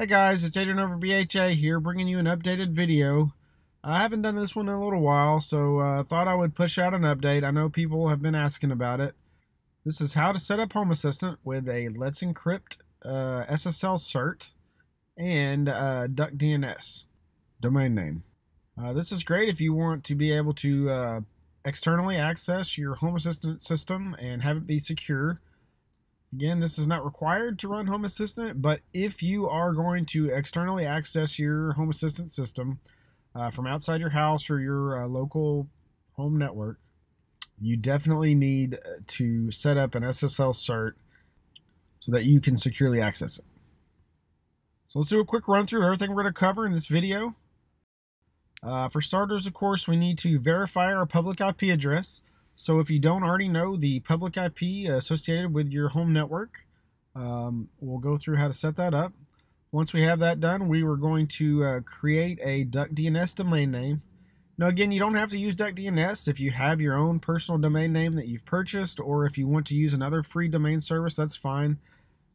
Hey guys, it's Adrian over BHA here, bringing you an updated video. I haven't done this one in a little while, so I uh, thought I would push out an update. I know people have been asking about it. This is how to set up Home Assistant with a Let's Encrypt uh, SSL cert and uh, DuckDNS domain name. Uh, this is great if you want to be able to uh, externally access your Home Assistant system and have it be secure. Again, this is not required to run Home Assistant, but if you are going to externally access your Home Assistant system uh, from outside your house or your uh, local home network, you definitely need to set up an SSL cert so that you can securely access it. So let's do a quick run through everything we're going to cover in this video. Uh, for starters, of course, we need to verify our public IP address. So if you don't already know the public IP associated with your home network, um, we'll go through how to set that up. Once we have that done, we are going to uh, create a DuckDNS domain name. Now again, you don't have to use DuckDNS if you have your own personal domain name that you've purchased or if you want to use another free domain service, that's fine.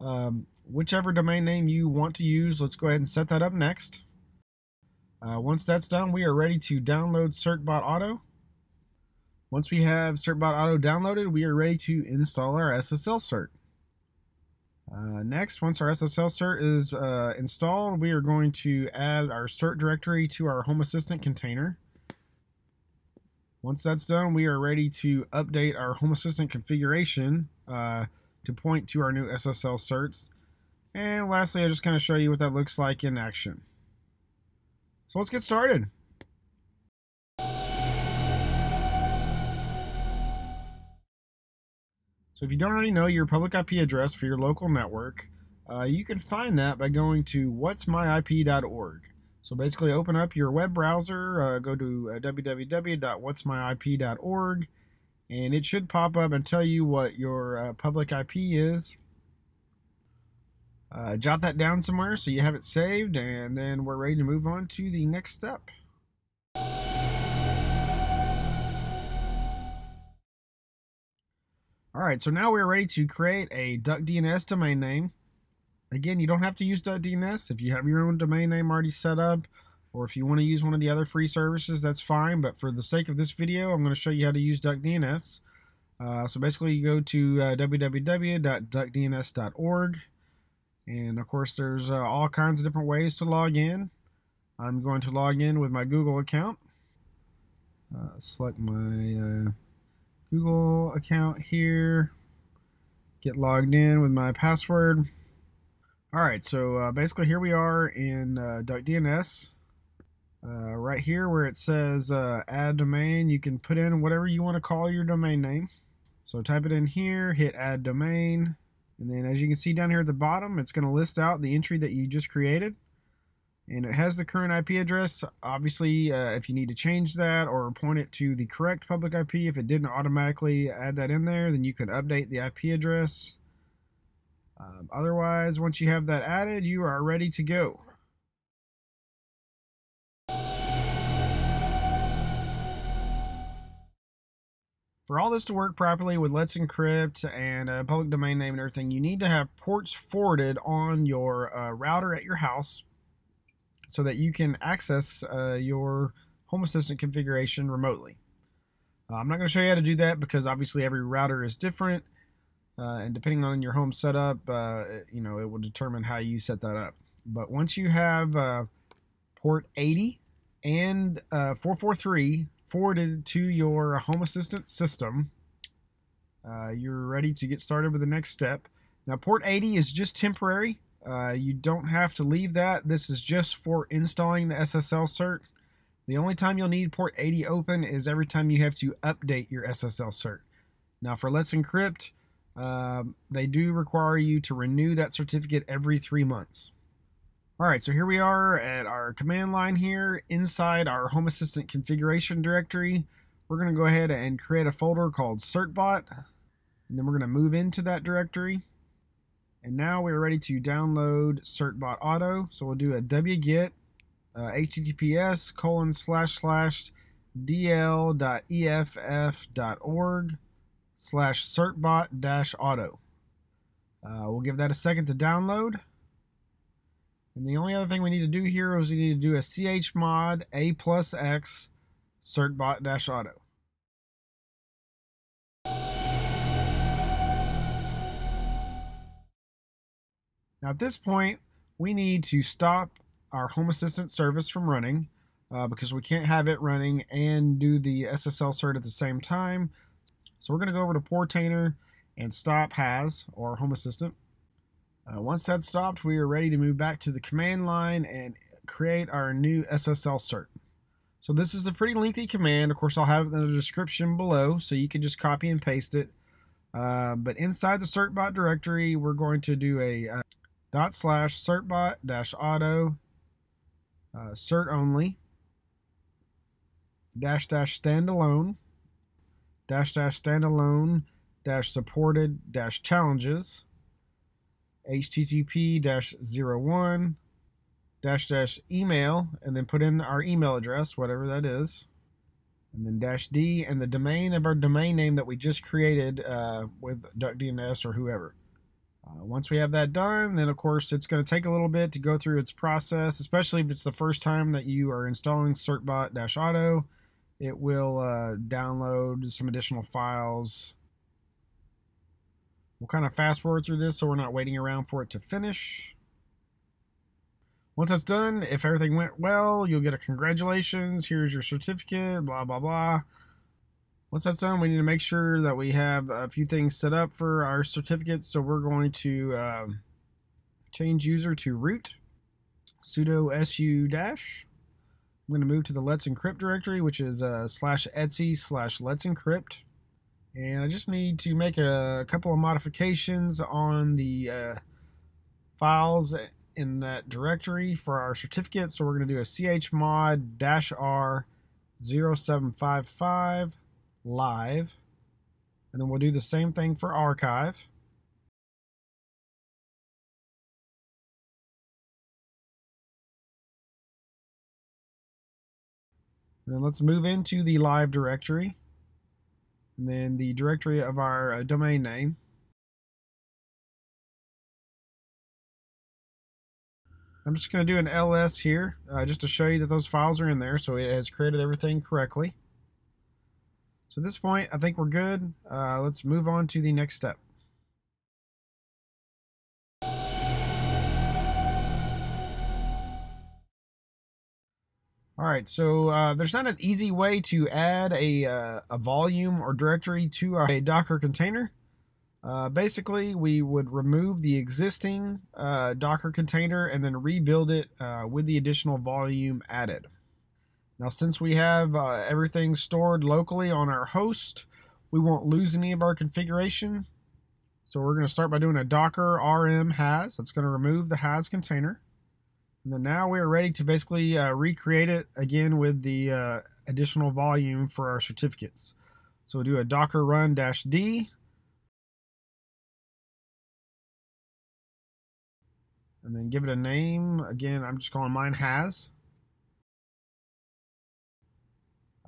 Um, whichever domain name you want to use, let's go ahead and set that up next. Uh, once that's done, we are ready to download CertBot Auto. Once we have CertBot Auto downloaded, we are ready to install our SSL cert. Uh, next, once our SSL cert is uh, installed, we are going to add our cert directory to our Home Assistant container. Once that's done, we are ready to update our Home Assistant configuration uh, to point to our new SSL certs. And lastly, I'll just kind of show you what that looks like in action. So let's get started. So if you don't already know your public IP address for your local network, uh, you can find that by going to whatsmyip.org. So basically open up your web browser, uh, go to uh, www.whatsmyip.org, and it should pop up and tell you what your uh, public IP is. Uh, jot that down somewhere so you have it saved, and then we're ready to move on to the next step. Alright, so now we're ready to create a DuckDNS domain name. Again, you don't have to use DuckDNS. If you have your own domain name already set up, or if you want to use one of the other free services, that's fine. But for the sake of this video, I'm going to show you how to use DuckDNS. Uh, so basically, you go to uh, www.duckdns.org. And of course, there's uh, all kinds of different ways to log in. I'm going to log in with my Google account. Uh, select my uh, Google account here. Get logged in with my password. Alright, so uh, basically here we are in uh, DuckDNS. Uh, right here where it says uh, add domain, you can put in whatever you want to call your domain name. So type it in here, hit add domain, and then as you can see down here at the bottom, it's going to list out the entry that you just created and it has the current IP address. Obviously, uh, if you need to change that or point it to the correct public IP, if it didn't automatically add that in there, then you can update the IP address. Um, otherwise, once you have that added, you are ready to go. For all this to work properly with Let's Encrypt and a public domain name and everything, you need to have ports forwarded on your uh, router at your house so that you can access uh, your Home Assistant configuration remotely. Uh, I'm not going to show you how to do that because obviously every router is different, uh, and depending on your home setup, uh, you know it will determine how you set that up. But once you have uh, port 80 and uh, 443 forwarded to your Home Assistant system, you're ready to get started with the next step. Now, port 80 is just temporary. Uh, you don't have to leave that. This is just for installing the SSL cert. The only time you'll need port 80 open is every time you have to update your SSL cert. Now for Let's Encrypt, um, they do require you to renew that certificate every three months. Alright, so here we are at our command line here inside our Home Assistant configuration directory. We're going to go ahead and create a folder called CertBot, and then we're going to move into that directory. And now we're ready to download CertBot Auto. So we'll do a wget uh, https colon slash slash dl.eff.org slash certbot dash auto. Uh, we'll give that a second to download. And the only other thing we need to do here is we need to do a chmod a plus x certbot dash auto. Now at this point, we need to stop our Home Assistant service from running uh, because we can't have it running and do the SSL cert at the same time. So we're going to go over to Portainer and stop hass or Home Assistant. Uh, once that's stopped, we are ready to move back to the command line and create our new SSL cert. So this is a pretty lengthy command. Of course, I'll have it in the description below, so you can just copy and paste it. Uh, but inside the certbot directory, we're going to do a uh, dot slash certbot dash auto uh, cert only dash dash standalone dash dash standalone dash supported dash challenges http dash zero one dash dash email and then put in our email address whatever that is and then dash d and the domain of our domain name that we just created uh, with duckdns or whoever uh, once we have that done then of course it's going to take a little bit to go through its process especially if it's the first time that you are installing certbot dash auto it will uh, download some additional files. We'll kind of fast forward through this so we're not waiting around for it to finish. Once that's done, if everything went well, you'll get a congratulations, here's your certificate, blah, blah, blah. Once that's done, we need to make sure that we have a few things set up for our certificates. So we're going to uh, change user to root, sudo su dash. I'm going to move to the Let's Encrypt directory, which is uh, slash etsy slash Let's Encrypt. And I just need to make a couple of modifications on the uh, files in that directory for our certificate. So we're going to do a chmod dash r 0755 live. And then we'll do the same thing for archive. And then let's move into the live directory. And then the directory of our uh, domain name. I'm just going to do an ls here uh, just to show you that those files are in there so it has created everything correctly. So at this point I think we're good. Uh, let's move on to the next step. All right, so uh, there's not an easy way to add a, uh, a volume or directory to a Docker container. Uh, basically, we would remove the existing uh, Docker container and then rebuild it uh, with the additional volume added. Now, since we have uh, everything stored locally on our host, we won't lose any of our configuration. So we're going to start by doing a docker rm hass. That's going to remove the hass container. And then now we are ready to basically uh, recreate it again with the uh, additional volume for our certificates. So we'll do a docker run dash D. And then give it a name. Again, I'm just calling mine hass.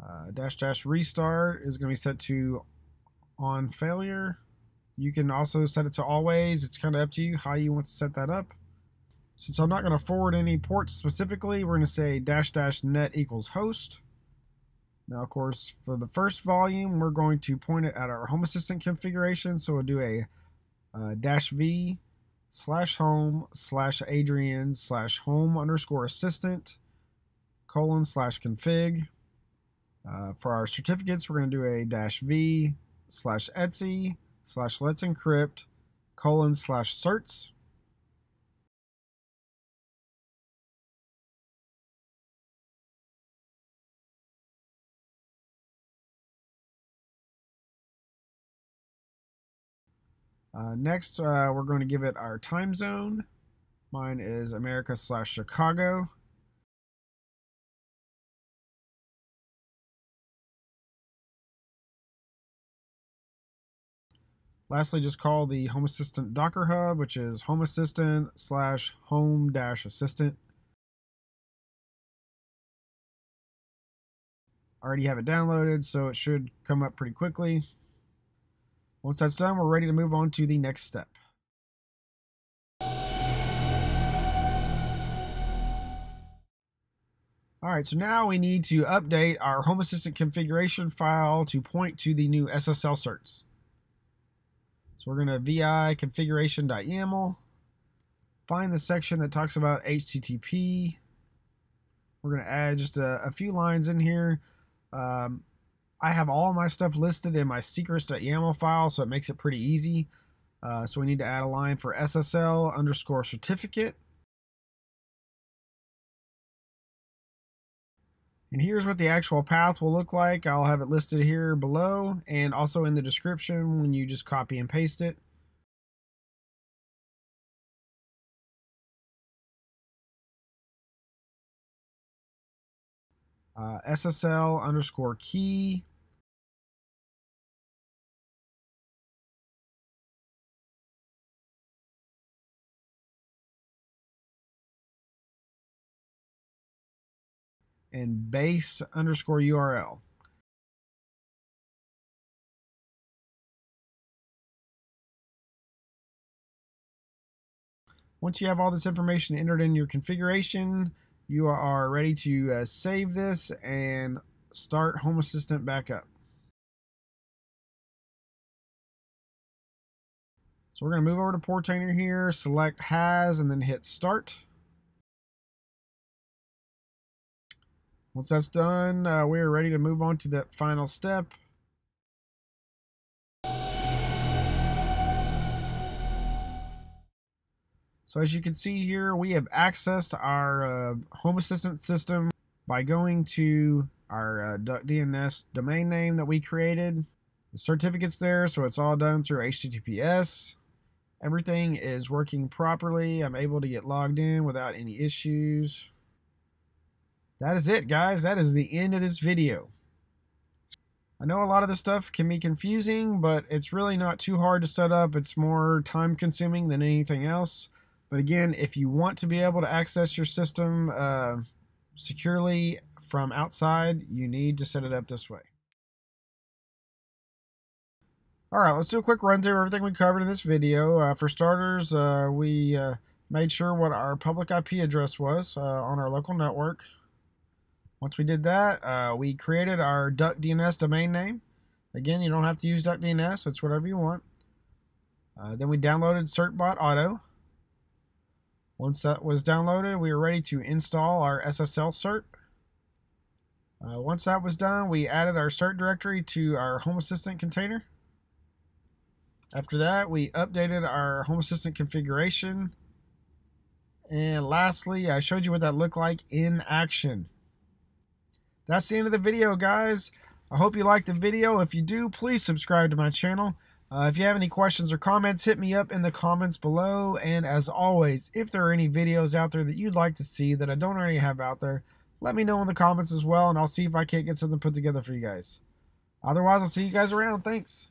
Uh, dash dash restart is going to be set to on failure. You can also set it to always. It's kind of up to you how you want to set that up. Since I'm not going to forward any ports specifically, we're going to say dash dash net equals host. Now, of course, for the first volume, we're going to point it at our Home Assistant configuration. So we'll do a uh, dash v slash home slash Adrian slash home underscore assistant colon slash config. Uh, for our certificates, we're going to do a dash v slash etsy slash let's encrypt colon slash certs. Uh, next, uh, we're going to give it our time zone. Mine is America slash Chicago. Lastly, just call the Home Assistant Docker Hub, which is Home Assistant slash Home dash Assistant. Already have it downloaded, so it should come up pretty quickly. Once that's done, we're ready to move on to the next step. All right, so now we need to update our Home Assistant configuration file to point to the new SSL certs. So we're going to vi configuration.yaml, find the section that talks about HTTP. We're going to add just a, a few lines in here. Um, I have all my stuff listed in my secrets.yaml file, so it makes it pretty easy. Uh, so we need to add a line for SSL underscore certificate. And here's what the actual path will look like. I'll have it listed here below and also in the description when you just copy and paste it. Uh, SSL underscore key and base underscore URL. Once you have all this information entered in your configuration, you are ready to uh, save this and start Home Assistant back up. So we're going to move over to Portainer here, select Hass, and then hit Start. Once that's done, uh, we are ready to move on to that final step. So as you can see here, we have accessed our uh, Home Assistant system by going to our uh, DNS domain name that we created. The certificate's there, so it's all done through HTTPS. Everything is working properly. I'm able to get logged in without any issues that is it, guys. That is the end of this video. I know a lot of this stuff can be confusing, but it's really not too hard to set up. It's more time consuming than anything else. But again, if you want to be able to access your system uh, securely from outside, you need to set it up this way. All right, let's do a quick run through everything we covered in this video. Uh, for starters, uh, we uh, made sure what our public IP address was uh, on our local network. Once we did that, uh, we created our DuckDNS domain name. Again, you don't have to use DuckDNS. It's whatever you want. Uh, then we downloaded CertBot Auto. Once that was downloaded, we were ready to install our SSL cert. Uh, once that was done, we added our cert directory to our Home Assistant container. After that, we updated our Home Assistant configuration. And lastly, I showed you what that looked like in action that's the end of the video, guys. I hope you liked the video. If you do, please subscribe to my channel. Uh, if you have any questions or comments, hit me up in the comments below. And as always, if there are any videos out there that you'd like to see that I don't already have out there, let me know in the comments as well, and I'll see if I can't get something put together for you guys. Otherwise, I'll see you guys around. Thanks.